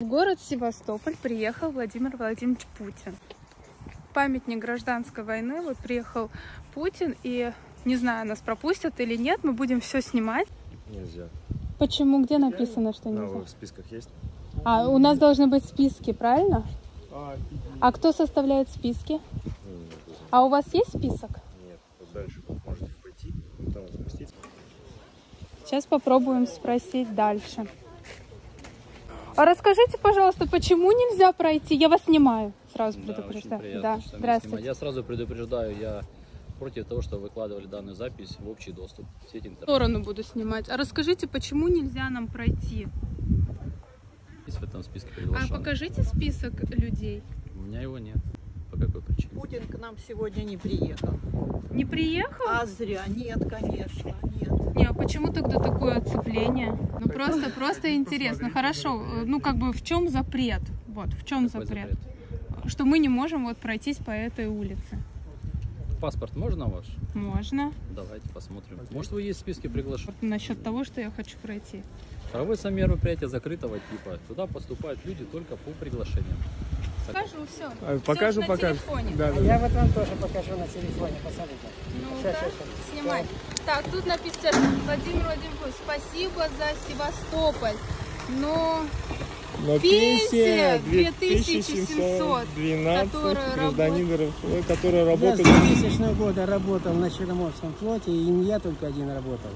В город Севастополь приехал Владимир Владимирович Путин. Памятник гражданской войны. Вот приехал Путин и не знаю, нас пропустят или нет, мы будем все снимать. Нельзя. Почему? Где написано, что Да, нельзя? вы в списках есть? А, у нас должны быть списки, правильно? А кто составляет списки? А у вас есть список? Нет, вот дальше вот можете пойти, там спуститься. Сейчас попробуем спросить дальше. А расскажите, пожалуйста, почему нельзя пройти? Я вас снимаю, сразу Да, очень предупреждаю. приятно, да, здравствуйте. Я сразу предупреждаю, я против того, что выкладывали данную запись в общий доступ в сеть интернет. сторону буду снимать. А расскажите, почему нельзя нам пройти? Есть в этом списке А приглашенных. покажите список людей. У меня его нет. По какой причине? Путин к нам сегодня не приехал. Не приехал? А зря. Нет, конечно, нет. Не, а почему тогда такое оцепление? Ну просто, просто интересно. Хорошо, э, ну как бы в чем запрет? Вот, в чем Какой запрет? Что мы не можем вот пройтись по этой улице. Паспорт можно ваш? Можно. Давайте посмотрим. Может, вы есть в списке приглашенных? Вот насчет того, что я хочу пройти. Правовое мероприятие закрытого типа. Туда поступают люди только по приглашениям. Покажу все. А, покажу, покажу. Да, да. Я вот вам тоже покажу на телефоне, посмотрите. Ну Щас, да, щас, щас. снимай. Так, тут написано Владимир Владимирович, спасибо за Севастополь. Но Но Пенсия пенсия 2712, 2712 которая гражданин РФ, который Я с работает. 2000 года работал на Черноморском флоте, и не я только один работал.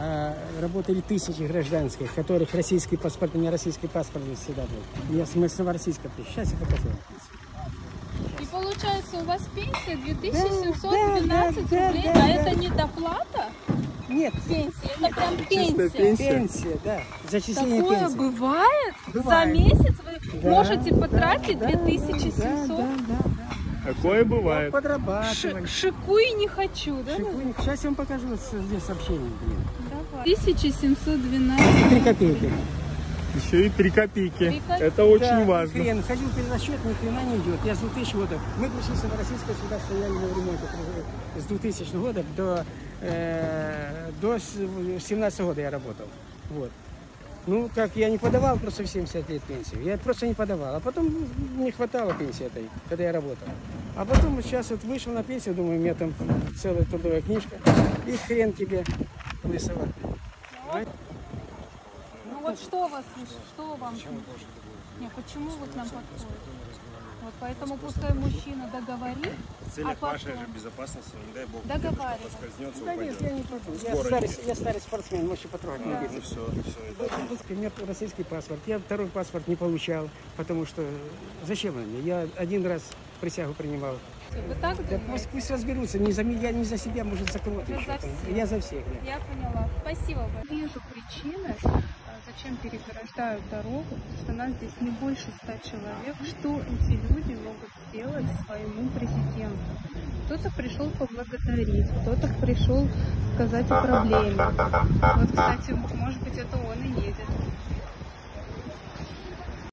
А работали тысячи гражданских, которых российский паспорт, и не российский паспорт всегда был. Я смысл российского. Сейчас я покажу. и получается у вас пенсия Да, 2712 да, да, рублей, да, а да. это не доплата Нет, пенсии, это прям пенсия. пенсия. пенсия, да. Зачисление Такое пенсии. бывает? Бывает. За месяц вы Да, можете да, потратить да, 2700? Да, да, да. Такое бывает. Подрабатывали. Ш- шикуй не хочу, да? Шикуй. Сейчас я вам покажу вот здесь сообщение. блин. Давай. 1712. Три копейки. Еще и 3 копейки. Три копейки. Это очень Да, важно. Хрен, ходил перерасчет, ни хрена не идет. Я с 2000 года. Мы пришли с Новороссийска, сюда стояли на ремонте с 2000 года до, э, до 17 года я работал. Вот. Ну, как я не подавал просто в 70 лет пенсию. Я просто не подавал. А потом не хватало пенсии этой, когда я работал. А потом вот сейчас вот вышел на пенсию, думаю, у меня там целая трудовая книжка. И хрен тебе рисовать. Ну вот что вас, что вам? Не, почему вы к нам подходите? Вот поэтому пускай мужчина договорит, В целях А вашей же безопасности, не дай бог, Договаривай. поскользнется, Да нет, я упадет. не Я старый, я старый спортсмен, можете потрогать. не Ну обидно. все, все. Пускай, У меня российский паспорт. Я второй паспорт не получал, потому что зачем он мне? Я один раз присягу принимал. Вы так Да пусть, пусть разберутся. Не за меня, не за себя, может, за кого-то Вы еще. за всех. Я за всех. да. Я поняла. Спасибо вам. Вижу причины, а, зачем переграждают дорогу, потому что нас здесь не больше ста человек. Что эти люди могут сделать своему президенту? Кто-то пришел поблагодарить, кто-то пришел сказать о проблеме. Вот, кстати, может быть, это он и едет.